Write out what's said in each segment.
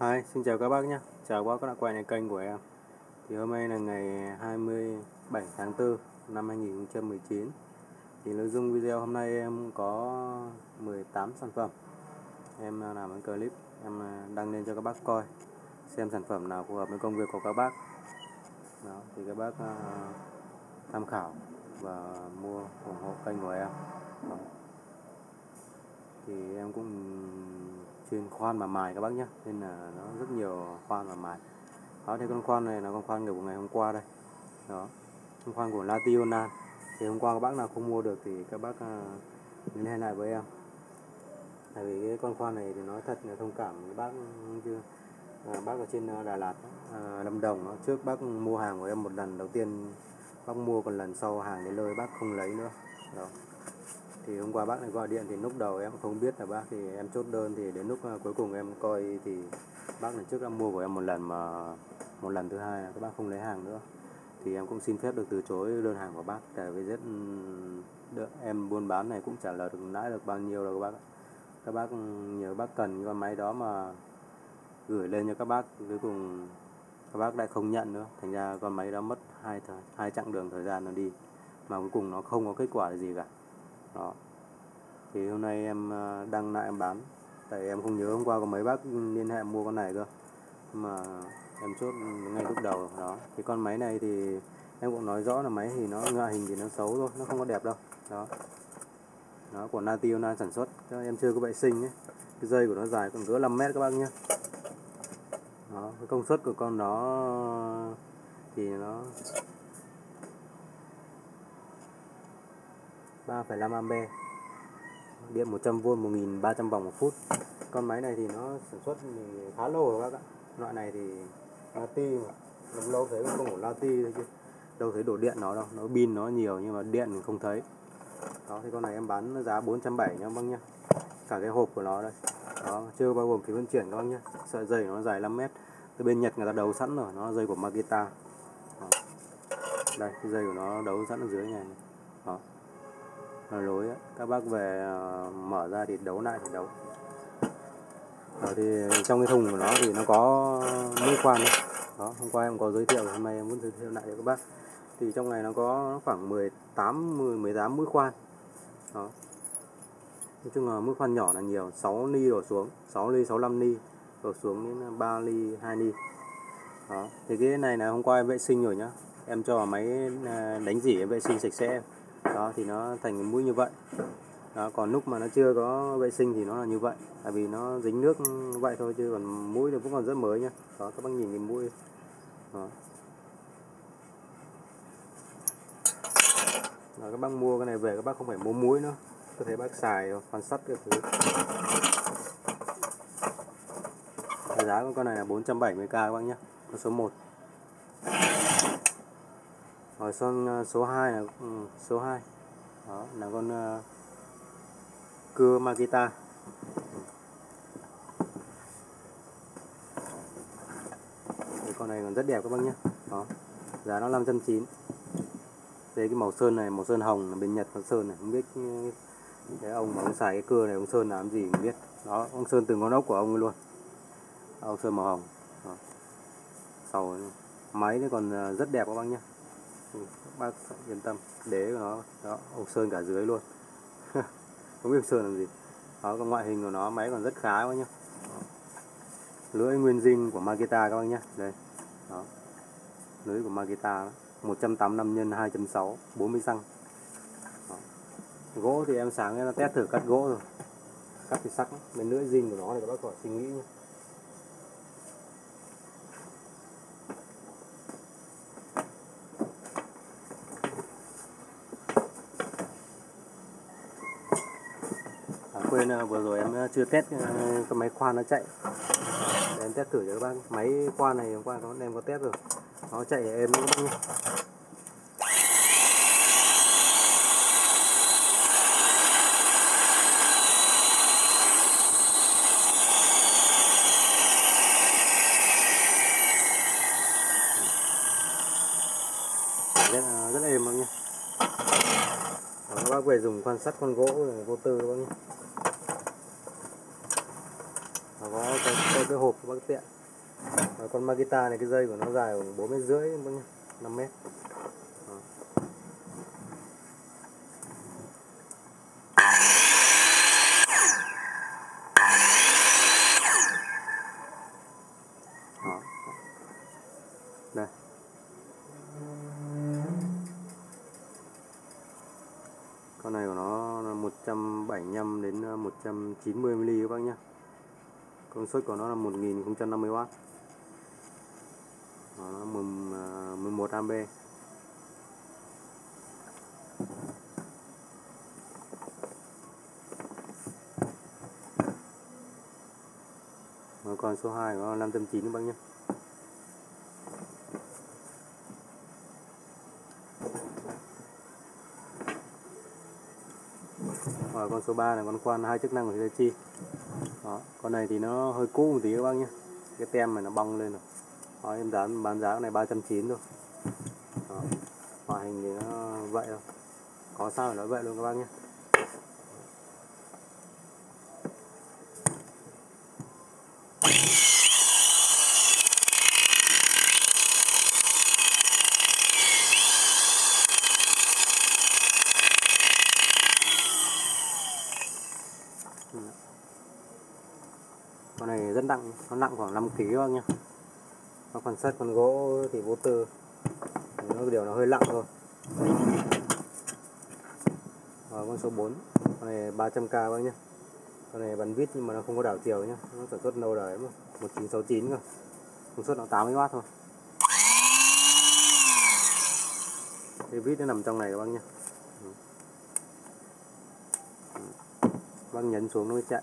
Hi, xin chào các bác nhé. Chào các bác đã quay lại kênh của em. Thì hôm nay là ngày 27 tháng 4 năm 2019. Thì nội dung video hôm nay em có 18 sản phẩm. Em à, làm cái clip em à, đăng lên cho các bác coi xem sản phẩm nào phù hợp với công việc của các bác. Đó, thì các bác uh, tham khảo và mua ủng hộ kênh của em. Đó. Thì em cũng chuyên khoan mà mài các bác nhé nên là nó rất nhiều khoan mà mài. Đó thì con khoan này là con khoan của ngày hôm qua đây. Đó con khoan của Lationan thì hôm qua các bác nào không mua được thì các bác à, liên hệ lại với em. Tại vì cái con khoan này thì nói thật là thông cảm với bác chưa à, bác ở trên à, Đà Lạt à, Lâm Đồng đó. trước bác mua hàng của em một lần đầu tiên bác mua còn lần sau hàng đến nơi bác không lấy nữa. Đó thì hôm qua bác này gọi điện thì lúc đầu em không biết là bác thì em chốt đơn thì đến lúc à, cuối cùng em coi thì bác lần trước đã mua của em một lần mà, một lần thứ hai là các bác không lấy hàng nữa. Thì em cũng xin phép được từ chối đơn hàng của bác, tại vì rất được em buôn bán này cũng trả lời được lãi được bao nhiêu rồi các bác các bác nhớ bác cần con máy đó mà gửi lên cho các bác, cuối cùng các bác lại không nhận nữa. Thành ra con máy đó mất hai thời, hai chặng đường thời gian nó đi, mà cuối cùng nó không có kết quả gì cả đó. Thì hôm nay em à, đăng lại em bán. Tại em không nhớ hôm qua có mấy bác liên hệ mua con này cơ. Mà em chốt ngay lúc đầu. Đó. Thì con máy này thì em cũng nói rõ là máy thì nó ngoại hình thì nó xấu thôi, nó không có đẹp đâu. Đó. Nó của Nationa sản xuất. Em chưa có vệ sinh ấy cái dây của nó dài còn cỡ 5 mét các bác nhé. Đó, cái công suất của con nó thì nó 3,5 ampe. Điện 100V 1300 vòng một phút. Con máy này thì nó sản xuất thì khá lâu rồi các bạn. Loại này thì Lati mà. Lâu lâu thấy không có Lati thôi chứ. Đâu thấy đổ điện nó đâu. Nó pin nó nhiều nhưng mà điện thì không thấy. Đó thì con này em bán giá 470 nha bác nhá. Cả cái hộp của nó đây. Đó chưa bao gồm phí vận chuyển các bác nhá. Sợi dây nó dài 5 mét. Từ bên Nhật người ta đấu sẵn rồi. Nó là dây của Makita. Đó. đây cái dây của nó đấu sẵn ở dưới này. Đó lối ấy. các bác về ờ, mở ra thì đấu lại thì đấu. Rồi thì trong cái thùng của nó thì nó có mũi khoan này. đó, hôm qua em có giới thiệu, hôm nay em muốn giới thiệu lại cho các bác. Thì trong này nó có khoảng 18 10 18 mũi khoan. Đó. Nói chung là mũi khoan nhỏ là nhiều 6 ly đổ xuống 6 ly 65 ly, đổ xuống đến 3 ly 2 ly. Đó, thì cái này là hôm qua em vệ sinh rồi nhá. Em cho vào máy ờ, đánh dỉ em vệ sinh sạch sẽ đó thì nó thành mũi như vậy. Đó, còn lúc mà nó chưa có vệ sinh thì nó là như vậy. Tại vì nó dính nước vậy thôi chứ còn mũi thì vẫn còn rất mới nhá. Đó các bác nhìn cái mũi. Đó. Đó, các bác mua cái này về các bác không phải mua mũi nữa. Có thể bác xài quan sắt cái thứ. Giá của con này là 470k các bác nhé con số 1 rồi son ờ, số 2 là ừ, số 2 đó là con uh, cưa Makita Đấy, con này còn rất đẹp các bác nhé. Đó giá nó 590 đây cái màu sơn này màu sơn hồng là bên Nhật con sơn này không biết ừ, cái ông mà ông xài cái cưa này ông sơn làm gì không biết. Đó ông sơn từng con ốc của ông luôn. Ông sơn màu hồng. Đó. sau máy nó còn ờ, rất đẹp các bác nhé các bác yên tâm đế của nó đó ông sơn cả dưới luôn. Không biết sơn làm gì. Đó còn ngoại hình của nó, máy còn rất khá quá nhá. Lưỡi nguyên zin của Makita các bác nhé đây. Đó. Lưỡi của Makita 185 x 2.6 40 xăng. Đó. gỗ thì em sáng em test thử cắt gỗ rồi. Cắt thì sắc bên lưỡi zin của nó thì các bác khỏi suy nghĩ nhé quên vừa rồi em ờ, chưa test ờ, cái máy khoan nó chạy. Để em test thử cho các bác. Máy khoan này hôm qua nó em có test rồi. Nó chạy em ờ, rất êm bác nhé. Các bác về dùng quan sát con gỗ vô tư các bác nhé có cái hộp cho bác tiện. Và con Magita này, cái dây của nó dài khoảng 4 mét rưỡi 5 mét. Suất của nó là 1050W Đó, nó 11 amp còn số 2 của nó 590 các bác nhé. Rồi con số 3 là con khoan hai chức năng của Hitachi đó con này thì nó hơi cũ một tí các bác nhé. Cái tem này nó bong lên rồi. Đó, em giá bán giá cái này 390 thôi. Đó. ngoại hình thì nó vậy thôi. Có sao thì nói vậy luôn các bác nhé con này rất nặng nó nặng khoảng 5 kg các nhá nó còn sắt còn gỗ thì vô tư. Nó điều nó hơi nặng thôi. Rồi, con số 4 con này 300k các bác nhá con này bắn vít nhưng mà nó không có đảo chiều nhá. Nó sản xuất lâu đời mà 1969 cơ. Công suất nó 80W thôi. Cái vít nó nằm trong này các bác nhá. Bác nhấn xuống nó mới chạy.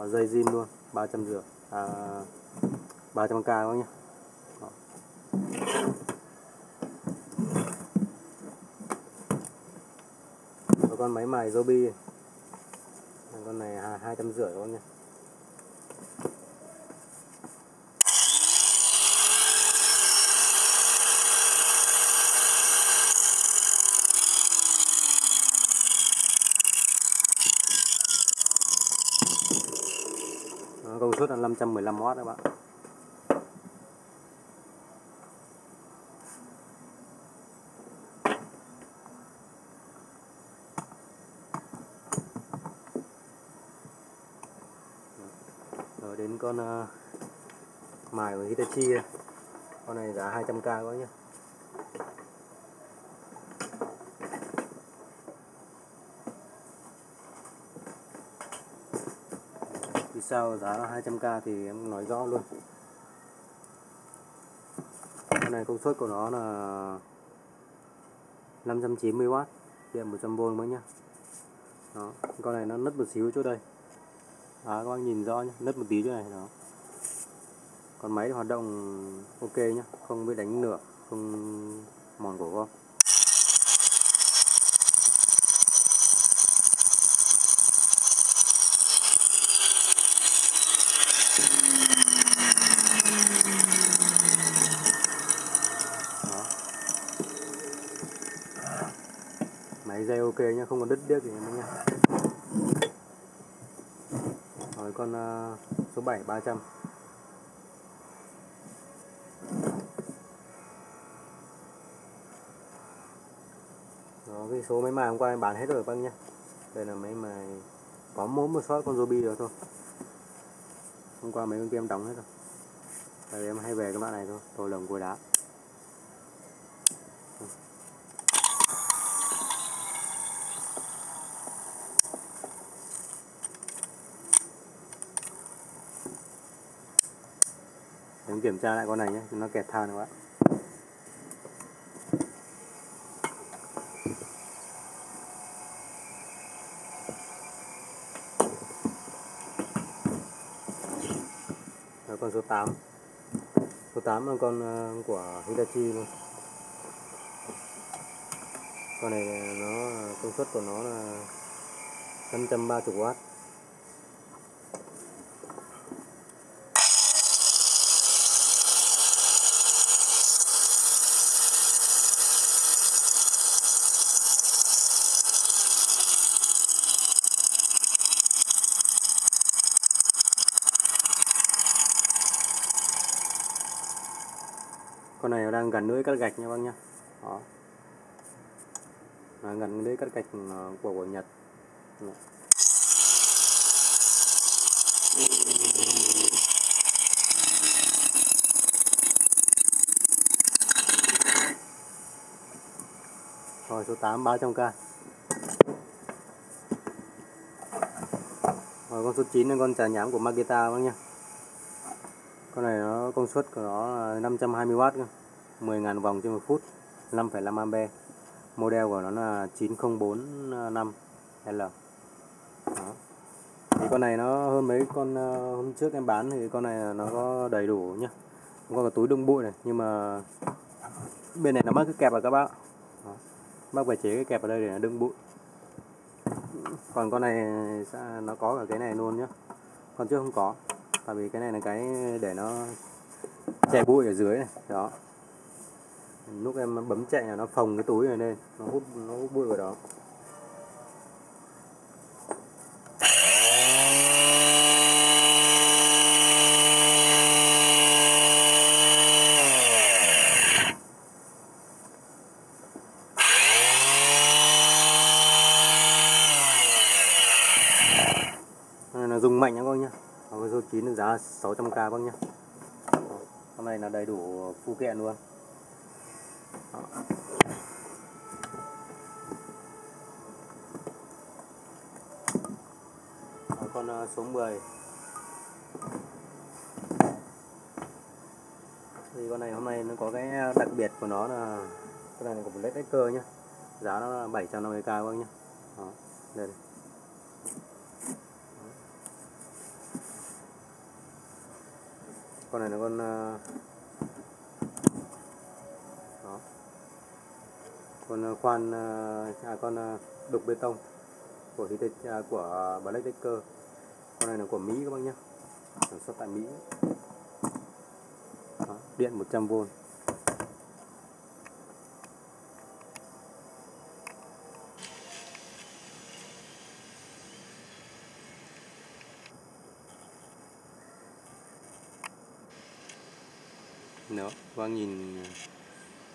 Đó, dây zin luôn 300 rưỡi. À, 300k các nhé nhá. Đó. Con máy mài Joby con này hai trăm rưỡi các bác công suất là 515W các bạn rồi đến con uh, mài của Hitachi này. con này giá 200k các nhé sao giá là 200k thì em nói rõ luôn. Con này công suất của nó là 590W điện 100V mới nhá. Đó con này nó nứt một xíu chỗ đây. Đó, các bác nhìn rõ nhá nứt một tí chỗ này đó. Con máy hoạt động ok nhá không bị đánh nửa không mòn cổ không ok nha không còn đứt điếc gì nữa nha rồi con uh, số 7 300 Đó, cái số máy mài hôm qua em bán hết rồi băng nhá. Đây là máy mài có mỗi một sót con ruby rồi thôi. Hôm qua mấy con kia em đóng hết rồi. Tại vì em hay về cái loại này thôi tôi lồng cuối đá. Em kiểm tra lại con này nhé, nó kẹt than bạn. Rồi, con số 8 Số 8 là con ờ, của Hitachi luôn. Con này nó, công suất của nó là 530W con này nó đang gần lưỡi cắt gạch nha bác nhá. Đó. Nó gần lưỡi cắt gạch ờ, của của Nhật. Đó. rồi, số 8 300k rồi, con số 9 là con trà nhám của Makita bác nhá con này nó công suất của nó là 520W 10.000 vòng trên một phút 5,5 ampe. Model của nó là 9045 L. Đó. thì con này nó hơn mấy con ờ, hôm trước em bán thì con này nó có đầy đủ nhá. Có cả túi đựng bụi này nhưng mà bên này nó mất cái kẹp rồi các bác. Đó. bác phải chế cái kẹp ở đây để nó đựng bụi. Còn con này sẽ nó có cả cái này luôn nhá. Còn trước không có tại vì cái này là cái để nó che bụi ở dưới này, đó. Lúc em bấm chạy là nó phồng cái túi này lên, nó hút nó hút bụi vào đó Cái này là dùng mạnh nhá con nhá Còn cái số 9 là giá 600k bác nhá hôm nay là đầy đủ phụ kiện luôn Đó. Đó, con ờ, số 10 thì con này hôm nay nó có cái đặc biệt của nó là cái này là của led cơ nhá giá nó là 750k bác vâng nhá Đó. đây, đây. Con này là con ờ, đó. Con ờ, khoan ờ, à, con đục bê tông của Hitachi à, của Black Decker. Con này là của Mỹ các bác nhé sản xuất tại Mỹ. Đó, điện 100V nữa và vâng, nhìn à,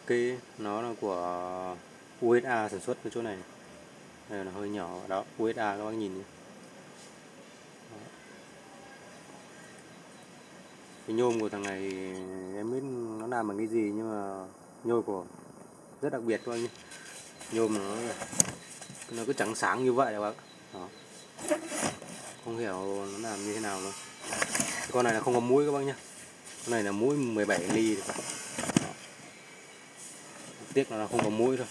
cái nó là của USA sản xuất cái chỗ này đây là hơi nhỏ đó USA các bác nhìn nhé. Đó. cái nhôm của thằng này, em biết nó làm bằng cái gì nhưng mà nhôm của rất đặc biệt các bác nhé nhôm nó nó cứ trắng sáng như vậy các bác đó. không hiểu nó làm như thế nào luôn con này là không có mũi các bác nhé cái này là mũi 17 ly thì phải. Tiếc là nó không có mũi thôi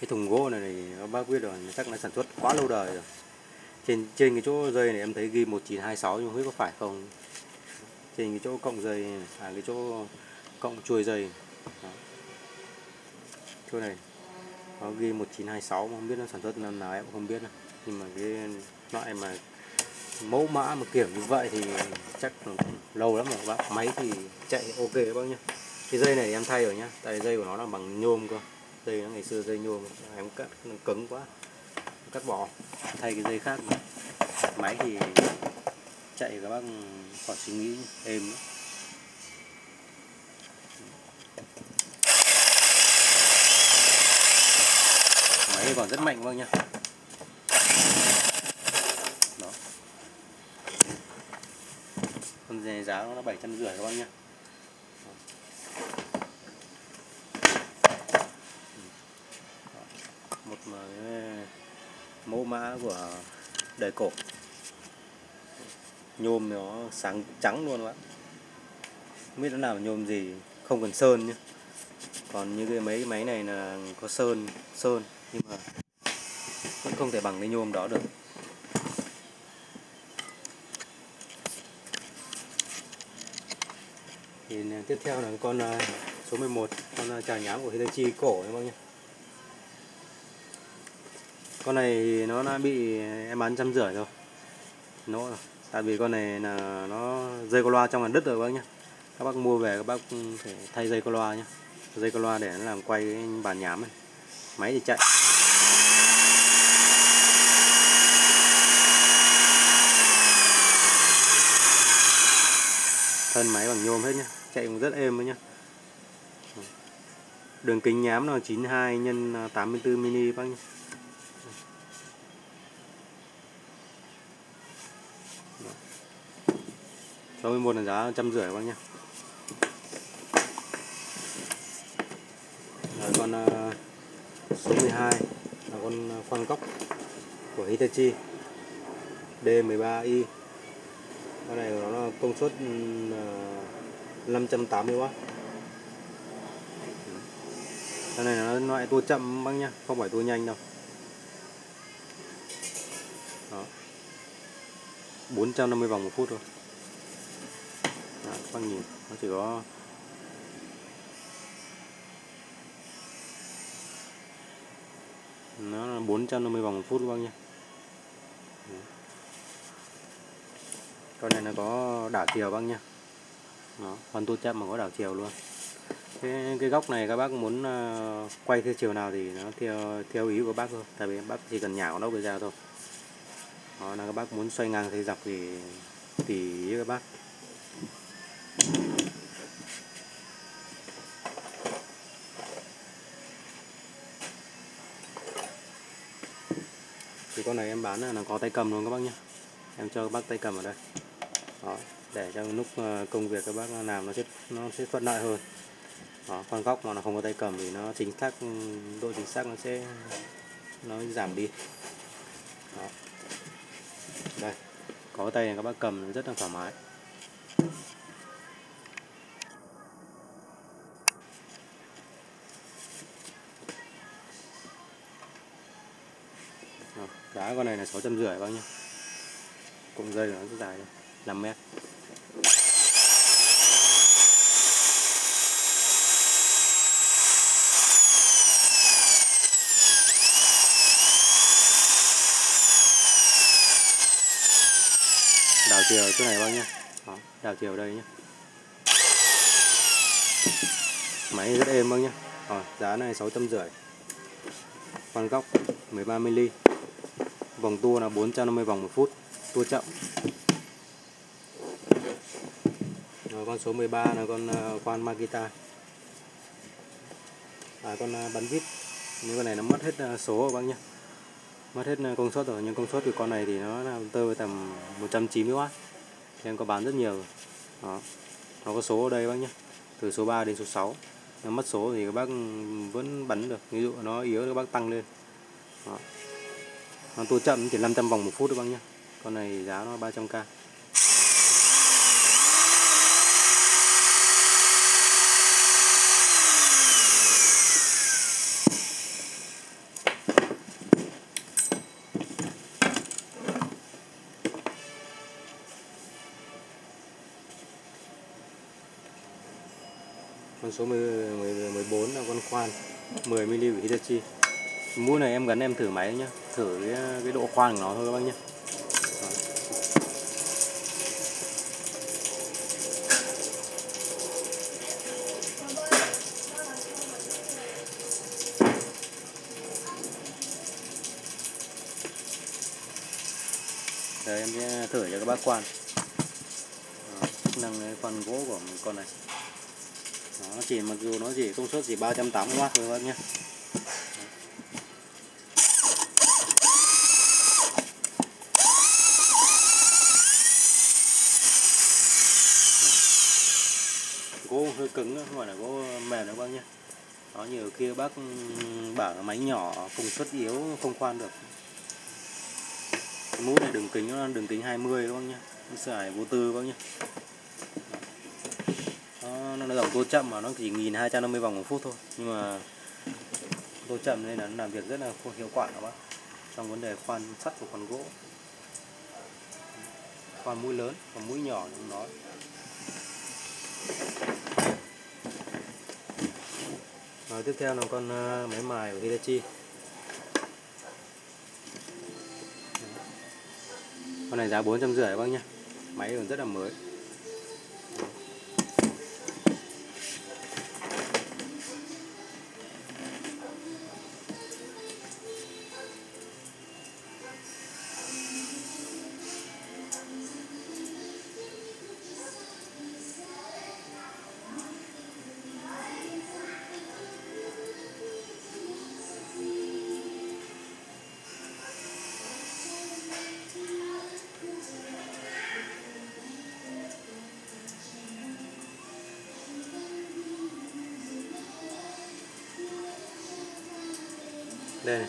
cái thùng gỗ này thì các bác biết rồi chắc là sản xuất quá lâu đời rồi trên trên cái chỗ dây này em thấy ghi 1926 nhưng không biết có phải không trên cái chỗ cộng dây này, à cái chỗ cộng chuôi dây Đó. chỗ này nó ghi 1926 không biết nó sản xuất năm nào em cũng không biết đâu. nhưng mà cái loại mà mẫu mã mà kiểu như vậy thì chắc lâu lắm rồi, các bác. Máy thì chạy ok các bác nhá. Cái dây này em thay rồi nhá. Tại dây của nó là bằng nhôm cơ. Dây nó ngày xưa dây nhôm, em cắt, nó cứng quá. Cắt bỏ, thay cái dây khác. Mà. máy thì chạy các bác khỏi suy nghĩ, êm nữa. máy còn rất mạnh, các bác nhá đó con này giá nó bảy trăm rưỡi các bác nhá. Một mẫu mã của đời cổ. Nhôm nó sáng trắng luôn các bạn. Không biết nó làm nhôm gì, không cần sơn nhé còn như cái mấy cái máy này là có sơn sơn. Nhưng mà vẫn không thể bằng cái nhôm đó được. Thì tiếp theo là con ờ, số 11 con ờ, trà nhám của Hitachi cổ các bác nhé con này nó đã bị em bán trăm rưỡi rồi. Nó, tại vì con này là nó dây co loa trong là đứt rồi bác nhé các bác mua về, các bác phải thay dây co loa nhé dây co loa để nó làm quay cái bàn nhám này. Máy thì chạy. Thân máy bằng nhôm hết nhá chạy cũng rất êm đấy nhá. Đường kính nhám là 92 nhân à, 84 mm bác nhá. sáu mươi một là giá trăm rưỡi bác nhá. Rồi con số 12 là con à, à, khoan góc của Hitachi D13i con này nó là công suất ừ, 580W cái này nó loại tua chậm bác nhá không phải tua nhanh đâu. Đó. 450 vòng một phút thôi. Đó, bác nhìn nó chỉ có nó là 450 vòng một phút các bác nhá con này nó có đảo chiều bác nhá đó, con tua chậm mà có đảo chiều luôn. Cái cái góc này các bác muốn uh, quay theo chiều nào thì nó theo theo ý của bác thôi tại vì bác chỉ cần nhảo nó về ra thôi. Đó là các bác muốn xoay ngang thì dọc thì tùy ý các bác. Thì con này em bán là nó có tay cầm luôn các bác nhé em cho các bác tay cầm ở đây. Đó để cho lúc ờ, công việc các bác làm nó sẽ nó sẽ thuận lợi hơn. Đó, con góc mà nó không có tay cầm thì nó chính xác ừ, độ chính xác nó sẽ nó giảm đi. Đó. đây có tay này các bác cầm rất là thoải mái. Đó, giá con này là sáu trăm rưỡi bác nhá cụm dây nó rất dài đây 5 mét đảo chiều chỗ này bao nhiêu? Đó, đảo chiều đây nhé. Máy rất êm bao nhá, Rồi, giá này sáu trăm rưỡi. Khoan góc 13 mm vòng tua là 450 vòng một phút tua chậm. Rồi, con số 13 là con ờ, khoan Makita à, con ờ, bắn vít. Nhưng con này nó mất hết ờ, số rồi bác nhé. Mất hết công suất rồi nhưng công suất của con này thì nó là tơ tầm 190W thì em có bán rất nhiều. Đó. Nó có số ở đây bác nhé. Từ số 3 đến số 6 nó mất số thì các bác ừ, vẫn bắn được. Ví dụ nó yếu các bác tăng lên. Đó. nó tua chậm chỉ 500 vòng một phút thôi bác nhé. Con này giá nó 300k con số 14 là con khoan 10 mm Hitachi. Mũi này em gắn em thử máy nhá thử cái, cái độ khoan của nó thôi các bác nhé Đây em sẽ thử cho các bác quan chức năng cái con gỗ của con này nó chỉ, mặc dù nó chỉ công suất chỉ 380W thôi bác nhé. Gỗ hơi cứng không phải là gỗ mềm đâu bác nhé. Đó nhiều kia bác bảo là máy nhỏ, công suất yếu, không khoan được. Mũi này đường kính nó, đường kính 20 đúng không nhé. Xài vô tư bác nhé nó, nó dòng tua chậm mà nó chỉ 1250 vòng một phút thôi. Nhưng mà tua chậm nên là nó làm việc rất là hiệu quả các bác. Trong vấn đề khoan sắt và khoan gỗ. Khoan mũi lớn và mũi nhỏ cũng nói. Rồi tiếp theo là con ờ, máy mài của Hitachi. Con này giá 450 bác nhá. Máy còn rất là mới. Đây này.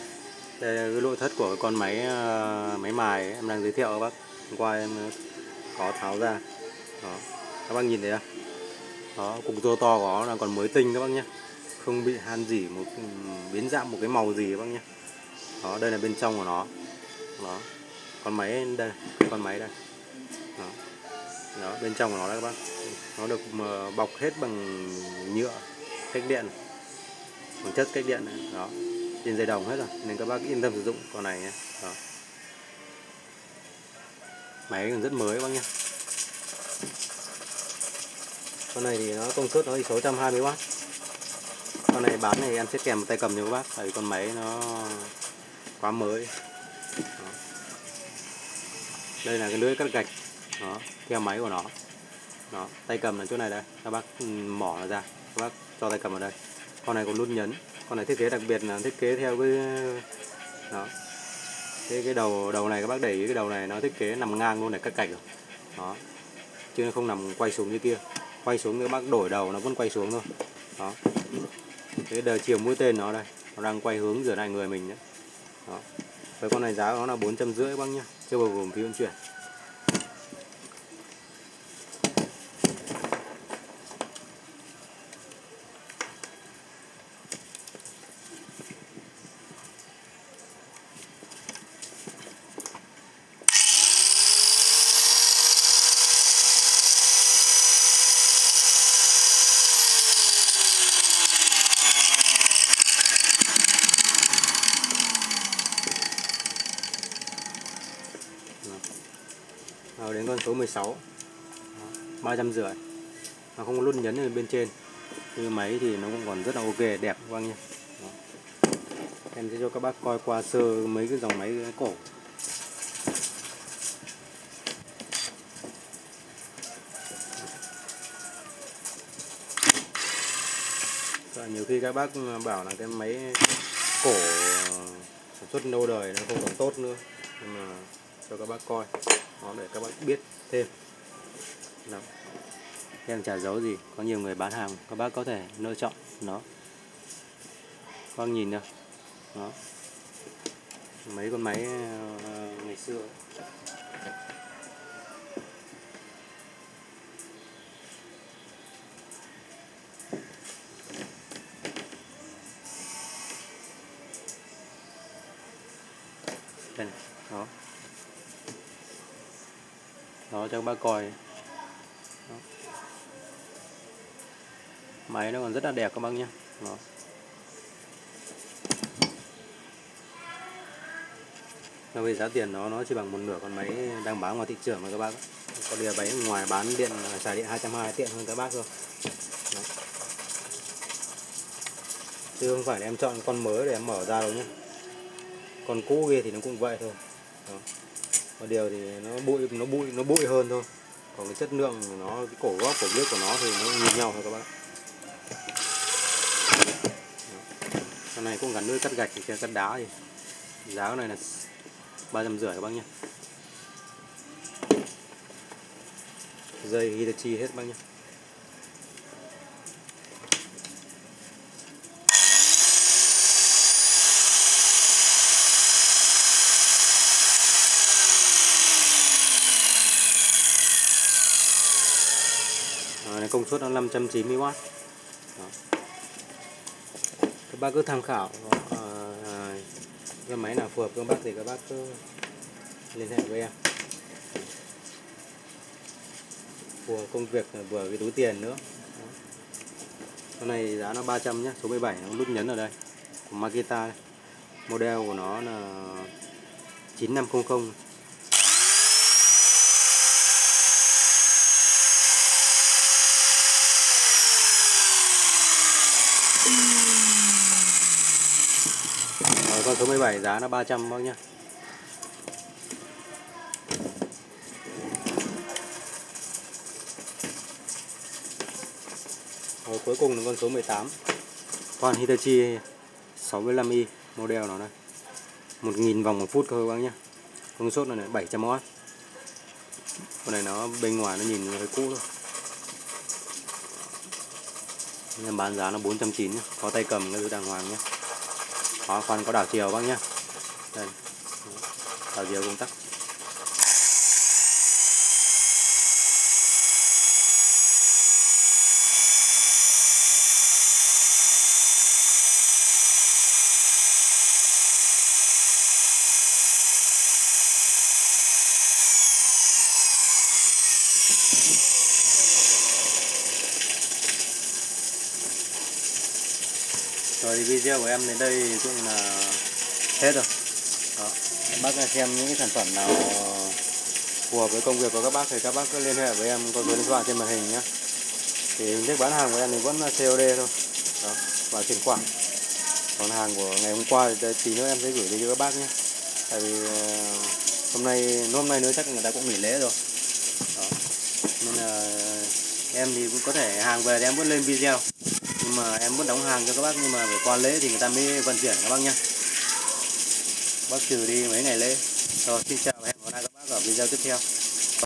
Đây là cái nội thất của con máy ờ, máy mài em đang giới thiệu các bác. Hôm qua em ờ, có tháo ra. Đó. Các bác nhìn thấy không? Đó cục rô to của nó là còn mới tinh các bác nhé. Không bị han gì một ừ, biến dạng một cái màu gì các bác nhé. Đó đây là bên trong của nó. Đó. Con máy đây con máy đây. Đó, đó bên trong của nó đấy các bác. Nó được ờ, bọc hết bằng nhựa cách điện bằng chất cách điện này. Đó trên dây đồng hết rồi, nên các bác yên tâm sử dụng con này nhé. Đó. máy còn rất mới các bác nhé. Con này thì nó công suất nó chỉ số 120W con này bán này em sẽ kèm một tay cầm cho các bác, tại vì con máy nó quá mới. Đó. đây là cái lưới cắt gạch, đó, theo máy của nó. Đó, tay cầm là chỗ này đây, các bác ừ, mỏ nó ra. Các bác cho tay cầm vào đây. Con này có nút nhấn con này thiết kế đặc biệt là thiết kế theo cái, đó. Cái cái đầu đầu này các bác để ý, cái đầu này nó thiết kế nằm ngang luôn để cắt gạch rồi. Đó. Chứ nó không nằm quay xuống như kia. Quay xuống các bác đổi đầu nó vẫn quay xuống thôi. Đó. Cái đời chiều mũi tên nó đây, nó đang quay hướng giữa này người mình nhé. Đó. Với con này giá của nó là bốn trăm rưỡi bác nhá chưa bao gồm phí vận chuyển Rồi đến con số 16 ba trăm rưỡi. Nó không có nút nhấn ở bên trên. Như máy thì nó cũng còn rất là ok, đẹp, các bác nhé. Đó. em sẽ cho các bác coi qua sơ mấy cái dòng máy cổ. Và nhiều khi các bác bảo là cái máy cổ sản xuất lâu đời nó không còn tốt nữa. Nhưng mà cho các bác coi đó, để các bạn biết thêm. Đó. em chả giấu gì, có nhiều người bán hàng, các bác có thể lựa chọn nó. Các bác nhìn đâu đó. Mấy con máy ờ, ngày xưa. Đây này. đó đó, cho các bác coi đó. máy nó còn rất là đẹp các bác nhé đó. Nó về giá tiền nó nó chỉ bằng một nửa con máy đang bán ngoài thị trường mà các bác có điều máy ngoài bán điện xài điện 220 tiện hơn các bác thôi đó. chứ không phải là em chọn con mới để em mở ra đâu nhé còn cũ kia thì nó cũng vậy thôi đó mà điều thì nó bụi nó bụi nó bụi hơn thôi. Còn cái chất lượng của nó, cái cổ góp cổ biết của nó thì nó như nhau thôi các bác. Con này cũng gắn lưỡi cắt gạch thì cắt đá thì giá này là ba trăm rưỡi các bác nhé. Dây Hitachi hết bác nhé. Này công suất nó 590W Đó. các bác cứ tham khảo à, à, cái máy nào phù hợp với các bác thì các bác cứ liên hệ với em vừa công việc vừa cái túi tiền nữa Đó. con này giá nó 300 nhé số 17 nó nút nhấn ở đây của Makita đây. model của nó là 9500 Rồi, con số 17 giá nó 300 bác nhá. Rồi, cuối cùng là con số 18 Con Hitachi 65i model nó đây 1000 vòng một phút thôi bác nhá. Công suất này, này 700W Con này nó bên ngoài nó nhìn hơi cũ thôi. Em bán giá nó 490 nhá. Có tay cầm, cái thứ đàng hoàng nhá. Khóa khoan có đảo chiều bác nhá. Đây. Đảo chiều công tắc. Rồi video của em đến đây cũng là hết rồi. Đó. Các bác xem những cái sản phẩm nào phù hợp với công việc của các bác thì các bác cứ liên hệ với em có số điện thoại trên màn hình nhé thì hình thức bán hàng của em thì vẫn là COD thôi. Đó. Và chuyển khoản. Còn hàng của ngày hôm qua thì tí nữa em sẽ gửi đi cho các bác nhé tại vì ờ, hôm nay hôm nay nữa chắc người ta cũng nghỉ lễ rồi. Đó. nên là em thì cũng có thể hàng về thì em vẫn lên video mà em muốn đóng hàng cho các bác nhưng mà phải qua lễ thì người ta mới vận chuyển các bác nhé bác trừ đi mấy ngày lễ. Rồi, xin chào và hẹn gặp lại các bác ở video tiếp theo.